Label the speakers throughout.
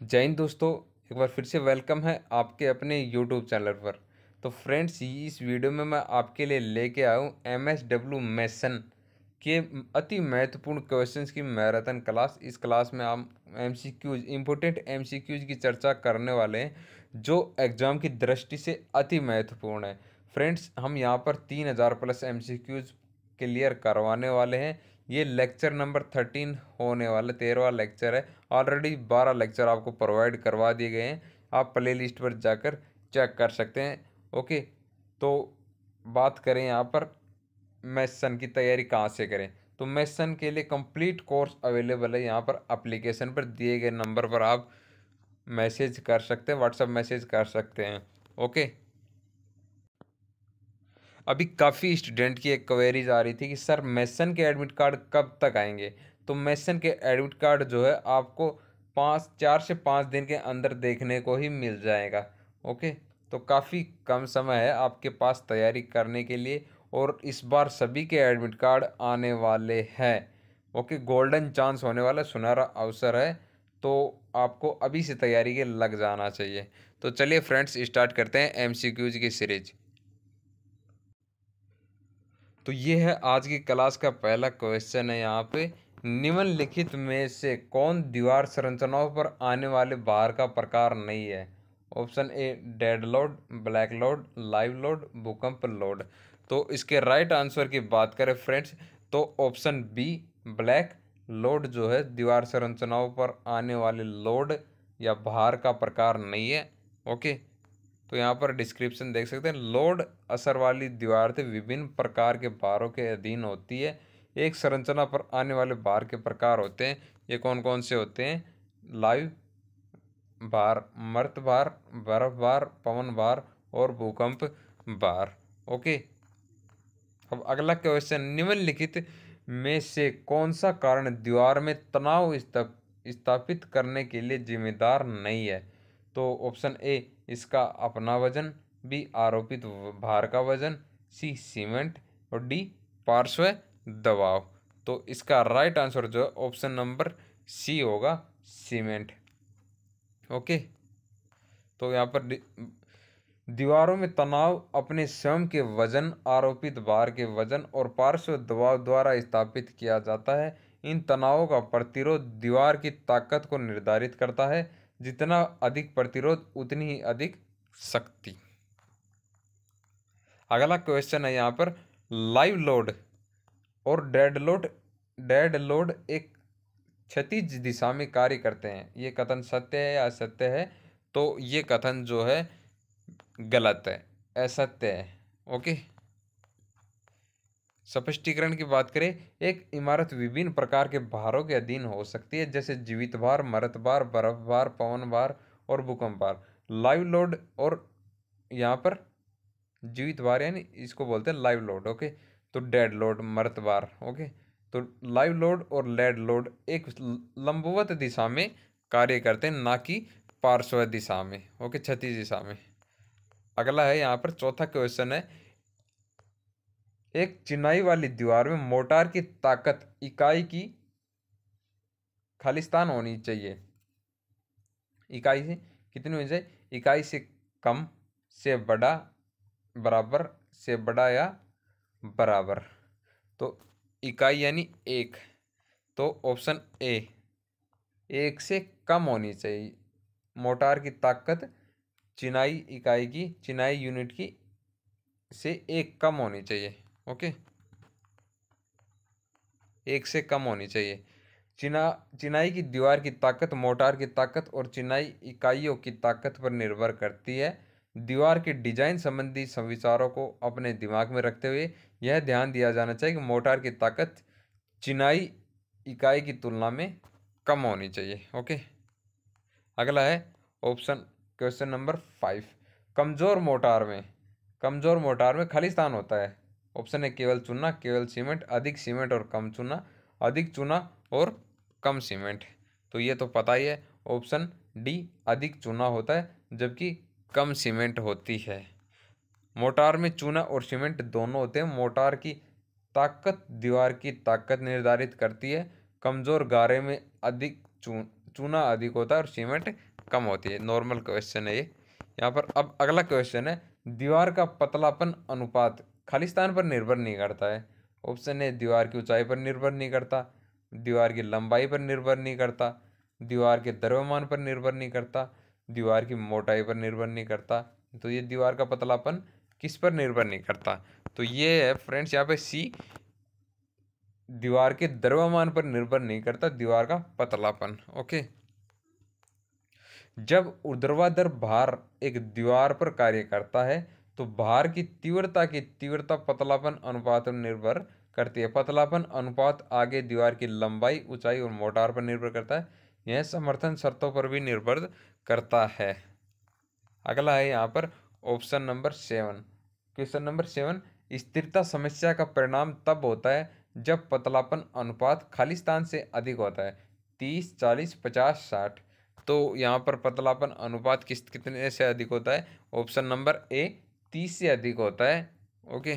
Speaker 1: जय हिंद दोस्तों, एक बार फिर से वेलकम है आपके अपने यूट्यूब चैनल पर। तो फ्रेंड्स इस वीडियो में मैं आपके लिए लेके आया हूँ एम एस डब्ल्यू मैसन के अति महत्वपूर्ण क्वेश्चंस की मैराथन क्लास इस क्लास में हम M C Qs important M C Qs की चर्चा करने वाले हैं, जो एग्ज़ाम की दृष्टि से अति महत्वपूर्ण है। फ्रेंड्स हम यहाँ पर तीन हज़ार plus M C Qs clear करवाने वाले हैं। ये लेक्चर नंबर थर्टीन होने वाला, तेरहवा लेक्चर है। ऑलरेडी बारह लेक्चर आपको प्रोवाइड करवा दिए गए हैं। आप प्ले लिस्ट पर जाकर चेक कर सकते हैं। ओके तो बात करें यहाँ पर मैसन की तैयारी कहाँ से करें? तो मैसन के लिए कंप्लीट कोर्स अवेलेबल है यहाँ पर अप्लीकेशन पर दिए गए नंबर पर आप मैसेज कर सकते हैं व्हाट्सअप मैसेज कर सकते हैं। ओके अभी काफ़ी स्टूडेंट की एक क्वेरीज आ रही थी कि, सर, मैसन के एडमिट कार्ड कब तक आएँगे? तो मैसन के एडमिट कार्ड जो है, आपको पाँच, चार से पाँच दिन के अंदर देखने को ही मिल जाएगा। ओके? तो काफ़ी कम समय है आपके पास तैयारी करने के लिए और इस बार सभी के एडमिट कार्ड आने वाले हैं। ओके? गोल्डन चांस होने वाला, सुनहरा अवसर है तो आपको अभी से तैयारी के लग जाना चाहिए। तो चलिए फ्रेंड्स स्टार्ट करते हैं एम की सीरीज़ तो ये है आज की क्लास का पहला क्वेश्चन है यहाँ पे। निम्नलिखित में से कौन दीवार संरचनाओं पर आने वाले बाहर का प्रकार नहीं है? Option A dead load black load live load भूकंप लोड तो इसके राइट आंसर की बात करें फ्रेंड्स तो ऑप्शन बी ब्लैक लोड जो है दीवार संरचनाओं पर आने वाले लोड या भार का प्रकार नहीं है। ओके तो यहाँ पर डिस्क्रिप्शन देख सकते हैं। लोड असर वाली दीवार विभिन्न प्रकार के भारों के अधीन होती है। एक संरचना पर आने वाले भार के प्रकार होते हैं। ये कौन कौन से होते हैं? लाइव भार मर्त भार बर्फ़ भार पवन भार और भूकंप भार ओके? अब अगला क्वेश्चन निम्नलिखित में से कौन सा कारण दीवार में तनाव स्थापित करने के लिए जिम्मेदार नहीं है? तो ऑप्शन ए इसका अपना वज़न बी आरोपित भार का वज़न सी सीमेंट और डी पार्श्व दबाव। तो इसका राइट आंसर जो है ऑप्शन नंबर सी होगा सीमेंट ओके तो यहाँ पर दीवारों में तनाव अपने स्वयं के वज़न, आरोपित भार के वज़न और पार्श्व दबाव द्वारा स्थापित किया जाता है। इन तनावों का प्रतिरोध दीवार की ताकत को निर्धारित करता है। जितना अधिक प्रतिरोध, उतनी ही अधिक शक्ति। अगला क्वेश्चन है यहाँ पर लाइव लोड और डेड लोड डेड लोड एक क्षतिज दिशा में कार्य करते हैं। ये कथन सत्य है या असत्य है? तो ये कथन जो है, गलत है, असत्य है। ओके स्पष्टीकरण की बात करें, एक इमारत विभिन्न प्रकार के भारों के अधीन हो सकती है, जैसे जीवित भार, मरत भार, बर्फ़ भार, पवन भार और भूकंप भार। लाइव लोड और यहाँ पर जीवित भार यानी इसको बोलते हैं लाइव लोड, ओके? तो डेड लोड, मरत भार, ओके? तो लाइव लोड और लेड लोड एक लंबवत दिशा में कार्य करते हैं, ना कि पार्श्व दिशा में, ओके? क्षति दिशा में। अगला है यहाँ पर चौथा क्वेश्चन है एक चिनाई वाली दीवार में मोटार की ताकत, इकाई की खालिस्तान होनी चाहिए। इकाई से कितनी होनी चाहिए? इकाई से कम, से बड़ा, बराबर, से बड़ा या बराबर? तो इकाई यानी एक। तो ऑप्शन ए, एक से कम होनी चाहिए। मोटार की ताकत, चिनाई इकाई की, चिनाई यूनिट की से एक कम होनी चाहिए। ओके? एक से कम होनी चाहिए। चिना, चिनाई की दीवार की ताकत मोटार की ताकत और चिनाई इकाइयों की ताकत पर निर्भर करती है। दीवार के डिज़ाइन संबंधी विचारों को अपने दिमाग में रखते हुए यह ध्यान दिया जाना चाहिए कि मोटार की ताकत चिनाई इकाई की तुलना में कम होनी चाहिए। ओके? अगला है ऑप्शन, क्वेश्चन नंबर फाइव। कमज़ोर मोटार में, कमज़ोर मोटार में खाली स्थान होता है। ऑप्शन है केवल चूना केवल सीमेंट अधिक सीमेंट और कम चूना अधिक चूना और कम सीमेंट तो ये तो पता ही है ऑप्शन डी अधिक चूना होता है, जबकि कम सीमेंट होती है। मोटार में चूना और सीमेंट दोनों होते हैं मोटार की ताकत दीवार की ताकत निर्धारित करती है, कमज़ोर गारे में अधिक चूना अधिक होता है और सीमेंट कम होती है। नॉर्मल क्वेश्चन है ये। यहाँ पर अब अगला क्वेश्चन है, दीवार का पतलापन अनुपात खालिस्तान पर निर्भर नहीं करता है। ऑप्शन ए दीवार की ऊंचाई पर निर्भर नहीं करता, दीवार की लंबाई पर निर्भर नहीं करता, दीवार के द्रव्यमान पर निर्भर नहीं करता, दीवार की मोटाई पर निर्भर नहीं करता। तो ये दीवार का पतलापन किस पर निर्भर नहीं करता? तो ये है फ्रेंड्स यहाँ पे सी दीवार के द्रव्यमान पर निर्भर नहीं करता, दीवार का पतलापन ओके जब ऊर्ध्वाधर भार एक दीवार पर कार्य करता है तो भार की तीव्रता की तीव्रता पतलापन अनुपात पर निर्भर करती है। पतलापन अनुपात आगे दीवार की लंबाई, ऊंचाई और मोटार पर निर्भर करता है। यह समर्थन शर्तों पर भी निर्भर करता है। अगला है यहाँ पर option number seven. Question number seven, स्थिरता समस्या का परिणाम तब होता है जब पतलापन अनुपात खालिस्तान से अधिक होता है। तीस, चालीस, पचास, साठ। तो यहाँ पर पतलापन अनुपात किस कितने से अधिक होता है? ऑप्शन नंबर ए तीस से अधिक होता है, ओके?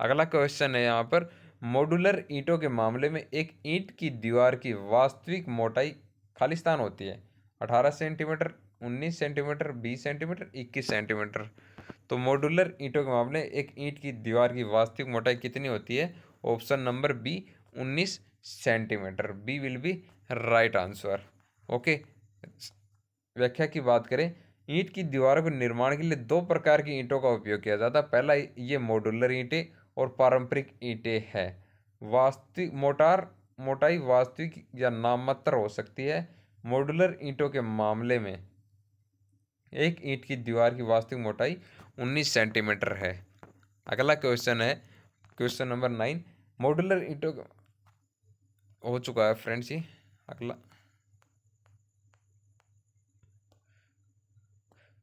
Speaker 1: अगला क्वेश्चन है यहाँ पर। मॉड्यूलर ईंटों के मामले में एक ईंट की दीवार की वास्तविक मोटाई खालिस्तान होती है। अठारह सेंटीमीटर, उन्नीस सेंटीमीटर, बीस सेंटीमीटर, इक्कीस सेंटीमीटर। तो मॉड्यूलर ईंटों के मामले एक ईंट की दीवार की वास्तविक मोटाई कितनी होती है? ऑप्शन नंबर बी उन्नीस centimetre. B will be right answer okay? व्याख्या की बात करें ईंट की दीवारों के निर्माण के लिए दो प्रकार की ईंटों का उपयोग किया जाता है। पहला, ये मॉड्यूलर ईंटें और पारंपरिक ईंटें हैं। वास्तविक मोटार, मोटाई वास्तविक या नाममात्र हो सकती है। मॉड्यूलर ईंटों के मामले में, एक ईंट की दीवार की वास्तविक मोटाई 19 सेंटीमीटर है। अगला क्वेश्चन है, क्वेश्चन नंबर नाइन। मॉड्यूलर ईंटों हो चुका है, फ्रेंड्स ये अगला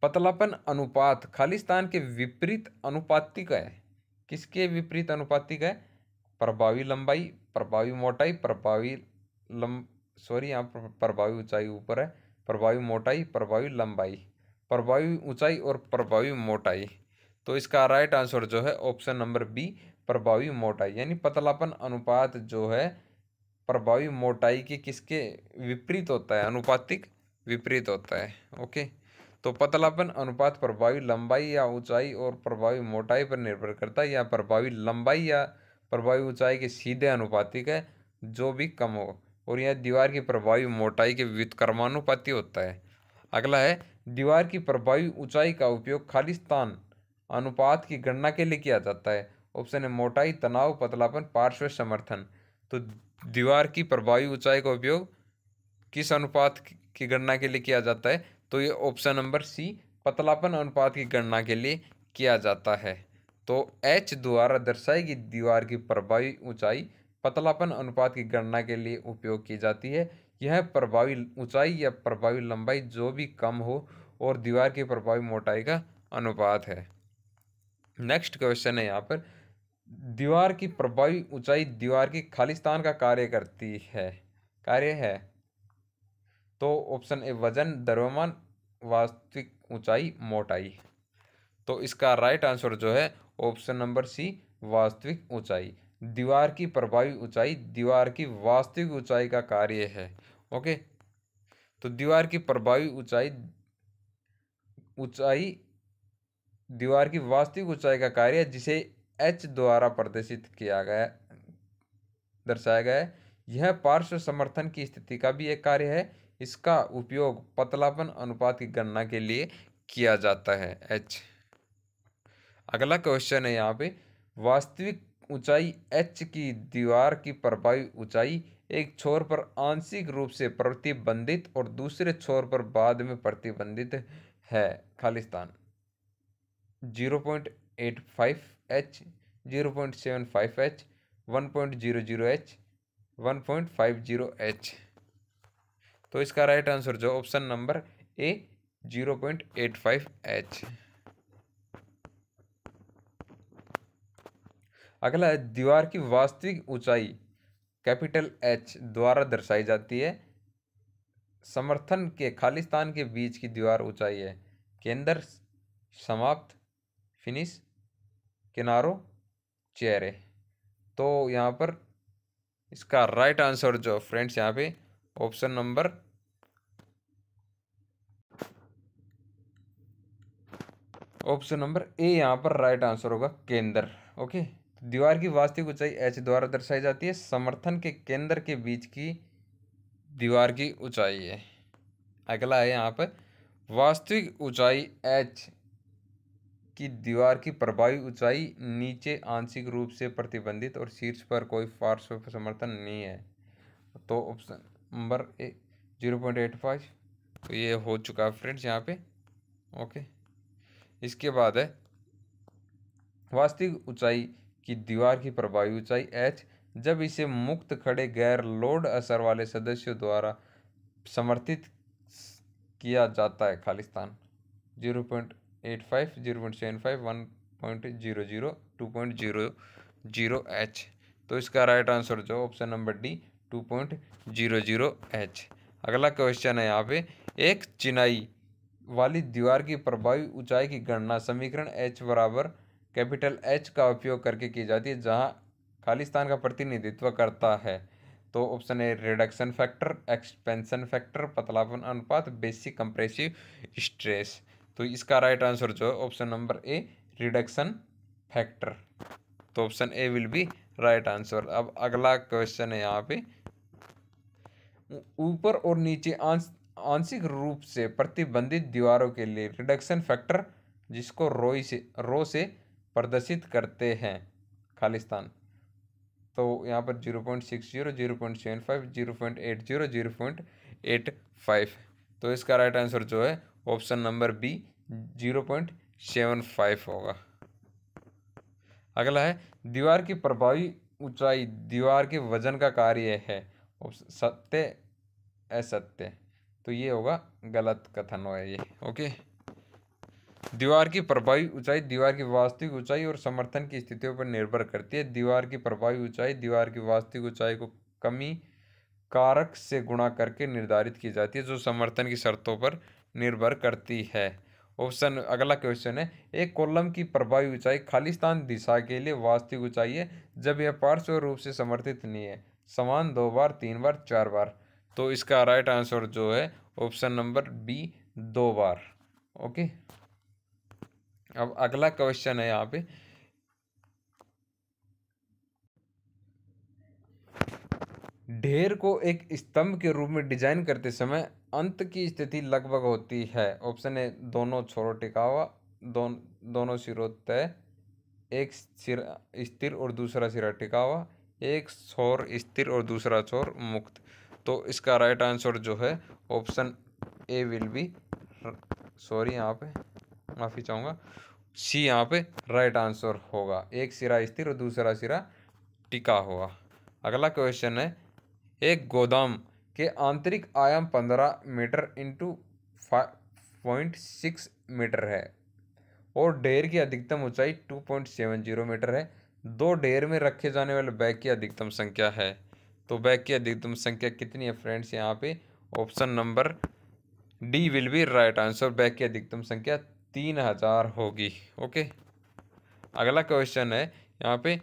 Speaker 1: पतलापन अनुपात खालिस्तान के विपरीत अनुपातिक है। किसके विपरीत अनुपातिक है? प्रभावी लंबाई, प्रभावी मोटाई, प्रभावी लंब, सॉरी, यहाँ पर प्रभावी ऊंचाई ऊपर है। प्रभावी मोटाई, प्रभावी लंबाई, प्रभावी ऊंचाई और प्रभावी मोटाई। तो इसका राइट आंसर जो है ऑप्शन नंबर बी प्रभावी मोटाई, यानी पतलापन अनुपात जो है, प्रभावी मोटाई के किसके विपरीत होता है? अनुपातिक विपरीत होता है। ओके तो पतलापन अनुपात प्रभावी लंबाई या ऊंचाई और प्रभावी मोटाई पर निर्भर करता है। या प्रभावी लंबाई या प्रभावी ऊंचाई के सीधे अनुपातिक है, जो भी कम हो, और यह दीवार की प्रभावी मोटाई के व्युत्क्रमानुपाती होता है। अगला है, दीवार की प्रभावी ऊंचाई का उपयोग खालिस्तान अनुपात की गणना के लिए किया जाता है। ऑप्शन है, मोटाई, तनाव, पतलापन, पार्श्व समर्थन। तो दीवार की प्रभावी ऊंचाई का उपयोग किस अनुपात की गणना के लिए किया जाता है? तो ये ऑप्शन नंबर सी पतलापन अनुपात की गणना के लिए किया जाता है। तो एच द्वारा दर्शाई गई दीवार की प्रभावी ऊंचाई पतलापन अनुपात की गणना के लिए उपयोग की जाती है। यह प्रभावी ऊंचाई या प्रभावी लंबाई जो भी कम हो और दीवार की प्रभावी मोटाई का अनुपात है। नेक्स्ट क्वेश्चन है यहाँ पर। दीवार की प्रभावी ऊंचाई दीवार की खालिस्तान का कार्य करती है। कार्य है तो ऑप्शन ए वज़न, द्रव्यमान, वास्तविक ऊंचाई, मोटाई। तो इसका राइट आंसर जो है ऑप्शन नंबर सी वास्तविक ऊंचाई। दीवार की प्रभावी ऊंचाई, दीवार की वास्तविक ऊंचाई का कार्य है ओके तो दीवार की प्रभावी ऊंचाई ऊंचाई, दीवार की वास्तविक ऊंचाई का कार्य जिसे एच द्वारा प्रदर्शित किया गया, दर्शाया गया है। यह पार्श्व समर्थन की स्थिति का भी एक कार्य है इसका उपयोग पतलापन अनुपात की गणना के लिए किया जाता है। एच अगला क्वेश्चन है यहाँ पे। वास्तविक ऊंचाई एच की दीवार की प्रभावी ऊंचाई एक छोर पर आंशिक रूप से प्रतिबंधित और दूसरे छोर पर बाद में प्रतिबंधित है। Khalistan. Zero point eight five H zero point seven five H one point zero zero H one point five zero H तो इसका राइट आंसर जो option number A zero point eight five H अगला है, दीवार की वास्तविक ऊंचाई capital H द्वारा दर्शाई जाती है। समर्थन के खालिस्तान के बीच की दीवार ऊंचाई है। केंद्र, समाप्त फिनिश किनारों, चेहरे। तो यहाँ पर इसका राइट आंसर जो फ्रेंड्स यहाँ पे option number option number A यहाँ पर राइट आंसर होगा, केंद्र। ओके? दीवार की वास्तविक ऊंचाई एच द्वारा दर्शाई जाती है। समर्थन के केंद्र के बीच की दीवार की ऊंचाई है। अगला है यहाँ पर, वास्तविक ऊंचाई एच की दीवार की प्रभावी ऊंचाई नीचे आंशिक रूप से प्रतिबंधित और शीर्ष पर कोई पार्श्व समर्थन नहीं है। तो option number zero point eight five तो ये हो चुका है फ्रेंड्स यहाँ पे। ओके। इसके बाद है, वास्तविक ऊंचाई की दीवार की प्रभावी ऊंचाई एच जब इसे मुक्त खड़े गैर लोड असर वाले सदस्यों द्वारा समर्थित किया जाता है, Khalistan. Zero point eight five, zero point seven five, one point zero zero, two point zero zero H तो इसका राइट आंसर जो option number D two point zero zero H अगला क्वेश्चन है यहाँ पे। एक चिनाई वाली दीवार की प्रभावी ऊंचाई की गणना समीकरण एच बराबर कैपिटल एच का उपयोग करके की जाती है, जहाँ खालिस्तान का प्रतिनिधित्व करता है। तो option A reduction factor expansion factor पतलापन अनुपात बेसिक कंप्रेसिव स्ट्रेस तो इसका राइट आंसर जो है option number A reduction factor तो option A will be right answer अब अगला क्वेश्चन है यहाँ पे। ऊपर और नीचे आंशिक रूप से प्रतिबंधित दीवारों के लिए रिडक्शन फैक्टर जिसको रोई से रो से प्रदर्शित करते हैं। खालिस्तान तो यहाँ पर zero point six zero zero point seven five zero point eight zero zero point eight five तो इसका राइट आंसर जो है option number B zero point seven five होगा। अगला है, दीवार की प्रभावी ऊंचाई दीवार के वज़न का कार्य है। सत्य असत्य तो ये होगा गलत कथन है ये, ओके? दीवार की प्रभावी ऊंचाई दीवार की वास्तविक ऊंचाई और समर्थन की स्थितियों पर निर्भर करती है। दीवार की प्रभावी ऊंचाई दीवार की वास्तविक ऊंचाई को कमी कारक से गुणा करके निर्धारित की जाती है, जो समर्थन की शर्तों पर निर्भर करती है। ऑप्शन, अगला क्वेश्चन है, एक कॉलम की प्रभावी ऊंचाई खालिस्तान दिशा के लिए वास्तविक ऊंचाई है, जब यह पार्श्व रूप से समर्थित नहीं है, समान दो बार, तीन बार, चार बार। तो इसका राइट आंसर जो है ऑप्शन नंबर बी दो बार। ओके अब अगला क्वेश्चन है यहाँ पे ढेर को एक स्तंभ के रूप में डिज़ाइन करते समय अंत की स्थिति लगभग होती है। ऑप्शन ए दोनों छोरों टिका हुआ दोन, दोनों सिरों तय एक सिरा स्थिर और दूसरा सिरा टिका हुआ एक छोर स्थिर और दूसरा छोर मुक्त। तो इसका राइट आंसर जो है option A will be sorry यहाँ पे माफ़ी चाहूँगा सी यहाँ पे राइट आंसर होगा। एक सिरा स्थिर और दूसरा सिरा टिका हुआ। अगला क्वेश्चन है एक गोदाम के आंतरिक आयाम पंद्रह metre into five point six metre है और ढेर की अधिकतम ऊंचाई two point seven zero metre है। दो ढेर में रखे जाने वाले बैग की अधिकतम संख्या है। तो बैग की अधिकतम संख्या कितनी है फ्रेंड्स यहाँ पे option number D will be right answer bag की अधिकतम संख्या तीन हज़ार होगी। ओके अगला क्वेश्चन है, यहाँ पे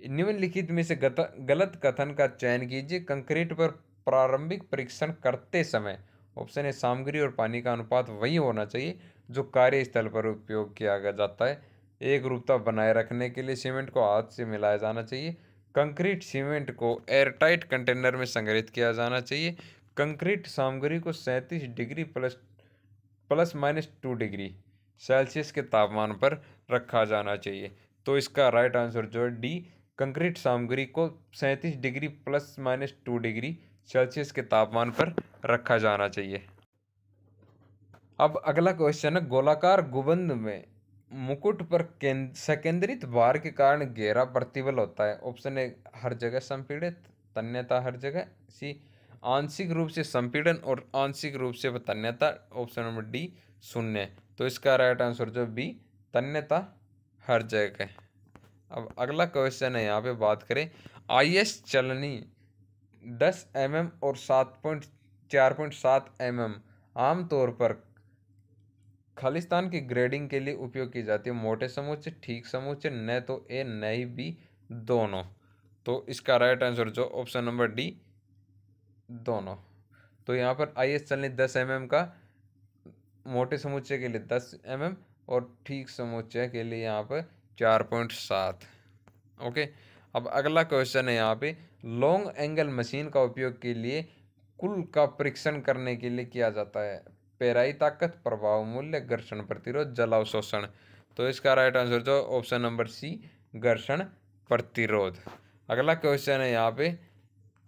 Speaker 1: निम्नलिखित में से गलत कथन का चयन कीजिए। कंक्रीट पर प्रारंभिक परीक्षण करते समय ऑप्शन है सामग्री और पानी का अनुपात वही होना चाहिए जो कार्यस्थल पर उपयोग किया जाता है। एक रूपता बनाए रखने के लिए सीमेंट को हाथ से मिलाया जाना चाहिए। कंक्रीट सीमेंट को एयरटाइट कंटेनर में संग्रहित किया जाना चाहिए। कंक्रीट सामग्री को सैंतीस degree plus plus minus two degree Celsius के तापमान पर रखा जाना चाहिए। तो इसका राइट आंसर जो है डी कंक्रीट सामग्री को सैंतीस degree plus minus two degree Celsius के तापमान पर रखा जाना चाहिए। अब अगला क्वेश्चन है, गोलाकार गुबंद में मुकुट पर सकेंद्रित भार के कारण गहरा प्रतिबल होता है। ऑप्शन ए हर जगह संपीड़ित, तन्यता हर जगह, सी, आंशिक रूप से संपीड़न और आंशिक रूप से तन्यता। ऑप्शन नंबर डी शून्य। तो इसका राइट आंसर जो बी तन्यता हर जगह। अब अगला क्वेश्चन है, यहाँ पे बात करें। आई एस चलनी दस एम mm और सात पॉइंट, चार पॉइंट सात एम mm आमतौर पर खालिस्तान की ग्रेडिंग के लिए उपयोग की जाती है। मोटे समूचे, ठीक समूचे, न तो ए, न ही बी, दोनों। तो इसका राइट आंसर जो ऑप्शन नंबर डी दोनों। तो यहाँ पर आई एस चलनी दस एम mm का, मोटे समुच्चय के लिए दस एम mm और ठीक समुच्चय के लिए यहाँ पर चार पॉइंट सात। ओके? अब अगला क्वेश्चन है यहाँ पे, लॉन्ग एंगल मशीन का उपयोग के लिए कुल का परीक्षण करने के लिए किया जाता है। पेराई ताकत, प्रभाव मूल्य, घर्षण प्रतिरोध, जलावशोषण। तो इसका राइट आंसर जो ऑप्शन नंबर सी घर्षण प्रतिरोध। अगला क्वेश्चन है यहाँ पे,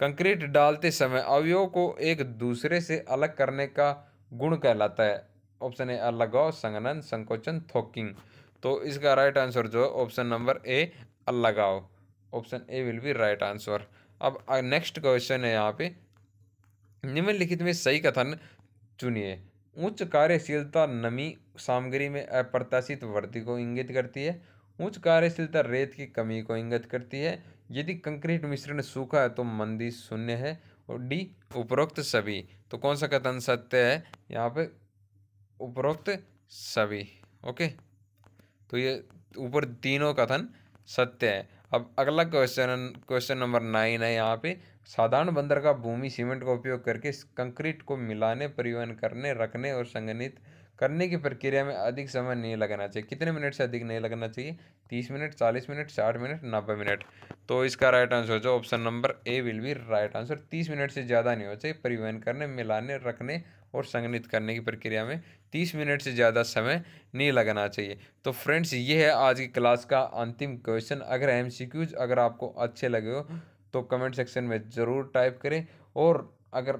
Speaker 1: कंक्रीट डालते समय अवयव को एक दूसरे से अलग करने का गुण कहलाता है। ऑप्शन ए अलगाव संगनन संकोचन, थोकिंग। तो इसका राइट आंसर जो है ऑप्शन नंबर ए अलगाव option A will be right answer अब नेक्स्ट क्वेश्चन है यहाँ पे। निम्नलिखित में सही कथन चुनिए। उच्च कार्यशीलता नमी सामग्री में अप्रत्याशित वृद्धि को इंगित करती है। उच्च कार्यशीलता रेत की कमी को इंगित करती है। यदि कंक्रीट मिश्रण सूखा है तो मंदी शून्य है। और डी, उपरोक्त सभी। तो कौन सा कथन सत्य है? यहाँ पे, उपरोक्त सभी। ओके? तो ये ऊपर तीनों कथन सत्य है। अब अगला क्वेश्चन क्वेश्चन नंबर नाइन है यहाँ पे। साधारण बंदर का भूमि सीमेंट का उपयोग करके कंक्रीट को मिलाने, परिवहन करने, रखने और संगनित करने की प्रक्रिया में अधिक समय नहीं लगना चाहिए। कितने मिनट से अधिक नहीं लगना चाहिए? तीस मिनट चालीस मिनट साठ मिनट नब्बे मिनट तो इसका राइट आंसर जो option number A will be right answer तीस मिनट से ज़्यादा नहीं हो चाहिए। परिवहन करने, मिलाने, रखने और संगनित करने की प्रक्रिया में तीस मिनट से ज़्यादा समय नहीं लगना चाहिए। तो फ्रेंड्स, ये है आज की क्लास का अंतिम क्वेश्चन। अगर एम अगर आपको अच्छे लगे हो तो कमेंट सेक्शन में ज़रूर टाइप करें। और अगर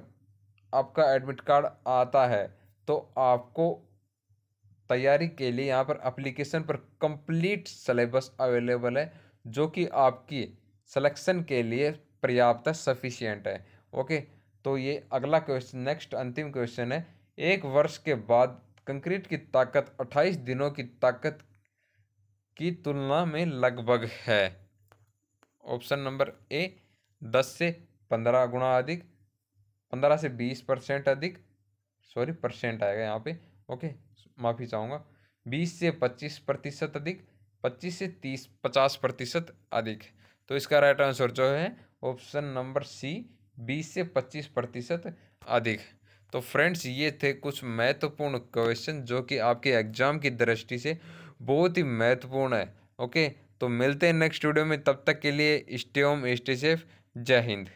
Speaker 1: आपका एडमिट कार्ड आता है तो आपको तैयारी के लिए यहाँ पर अप्लीकेशन पर कंप्लीट सिलेबस अवेलेबल है, जो कि आपकी सिलेक्शन के लिए पर्याप्त सफिशियंट है। ओके तो ये अगला क्वेश्चन नेक्स्ट अंतिम क्वेश्चन है। एक वर्ष के बाद कंक्रीट की ताकत 28 दिनों की ताकत की तुलना में लगभग है। ऑप्शन नंबर ए, दस से पंद्रह गुना अधिक, पंद्रह से बीस परसेंट अधिक, सॉरी, परसेंट आएगा यहाँ पे, ओके, माफ़ी चाहूँगा, बीस से पच्चीस प्रतिशत अधिक, पच्चीस से तीस, पचास प्रतिशत अधिक। तो इसका राइट आंसर जो है ऑप्शन नंबर सी बीस से पच्चीस प्रतिशत अधिक। तो फ्रेंड्स ये थे कुछ महत्वपूर्ण क्वेश्चन जो कि आपके एग्ज़ाम की दृष्टि से बहुत ही महत्वपूर्ण है। ओके तो मिलते हैं नेक्स्ट वीडियो में, तब तक के लिए स्टे होम स्टे सेफ़ जय हिंद।